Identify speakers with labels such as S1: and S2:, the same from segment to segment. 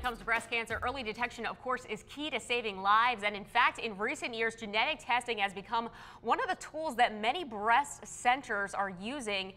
S1: comes to breast cancer, early detection, of course, is key to saving lives. And in fact, in recent years, genetic testing has become one of the tools that many breast centers are using.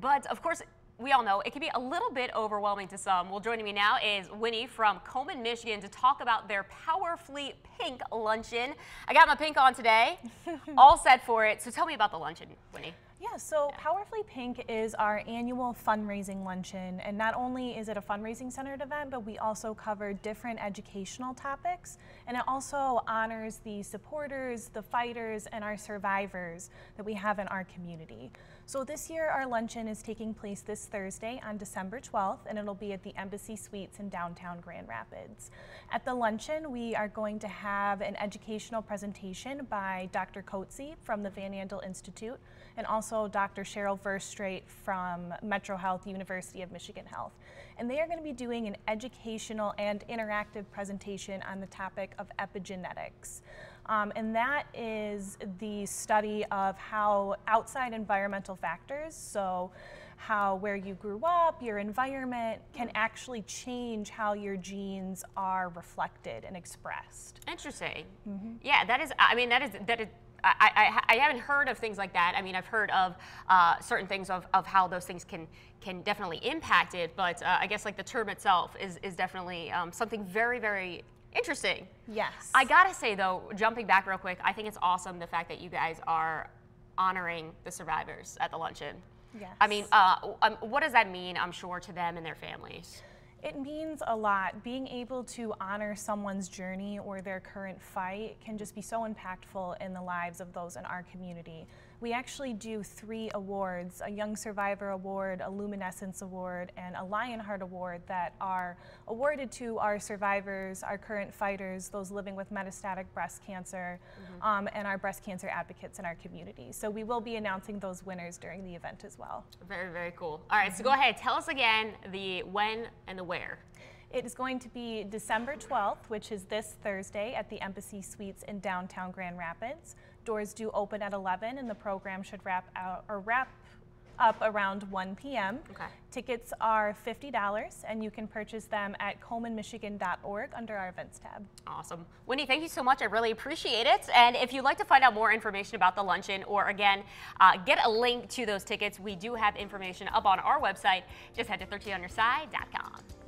S1: But of course, we all know it can be a little bit overwhelming to some. Well, joining me now is Winnie from Komen, Michigan to talk about their Powerfully Pink luncheon. I got my pink on today, all set for it. So tell me about the luncheon, Winnie.
S2: Yeah, so yeah. Powerfully Pink is our annual fundraising luncheon. And not only is it a fundraising centered event, but we also cover different educational topics. And it also honors the supporters, the fighters, and our survivors that we have in our community. So this year, our luncheon is taking place this Thursday on December 12th, and it'll be at the Embassy Suites in downtown Grand Rapids. At the luncheon, we are going to have an educational presentation by Dr. Coetzee from the Van Andel Institute, and also Dr. Cheryl Verstraete from Metro Health, University of Michigan Health. And they are going to be doing an educational and interactive presentation on the topic of epigenetics. Um, and that is the study of how outside environmental factors, so how where you grew up, your environment, can actually change how your genes are reflected and expressed.
S1: Interesting. Mm -hmm. Yeah, that is. I mean, that is that is. I, I, I, haven't heard of things like that. I mean, I've heard of uh, certain things of, of how those things can can definitely impact it, but uh, I guess like the term itself is, is definitely um, something very, very Interesting.
S2: Yes.
S1: I gotta say though, jumping back real quick, I think it's awesome the fact that you guys are honoring the survivors at the luncheon.
S2: Yes.
S1: I mean, uh, um, what does that mean, I'm sure, to them and their families?
S2: It means a lot. Being able to honor someone's journey or their current fight can just be so impactful in the lives of those in our community. We actually do three awards, a Young Survivor Award, a Luminescence Award, and a Lionheart Award that are awarded to our survivors, our current fighters, those living with metastatic breast cancer, mm -hmm. um, and our breast cancer advocates in our community. So we will be announcing those winners during the event as well.
S1: Very, very cool. All right, so go ahead, tell us again the when and the where.
S2: It is going to be December 12th, which is this Thursday at the Embassy Suites in downtown Grand Rapids. Doors do open at 11 and the program should wrap out or wrap up around 1 p.m.
S1: Okay.
S2: Tickets are $50 and you can purchase them at komenmichigan.org under our events tab.
S1: Awesome. Winnie, thank you so much. I really appreciate it. And if you'd like to find out more information about the luncheon or again, uh, get a link to those tickets, we do have information up on our website. Just head to 13onyourside.com.